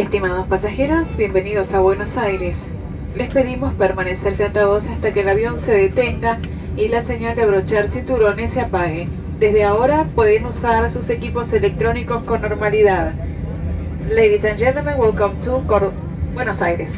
Estimados pasajeros, bienvenidos a Buenos Aires. Les pedimos permanecer sentados hasta que el avión se detenga y la señal de abrochar cinturones se apague. Desde ahora pueden usar sus equipos electrónicos con normalidad. Ladies and gentlemen, welcome to Buenos Aires.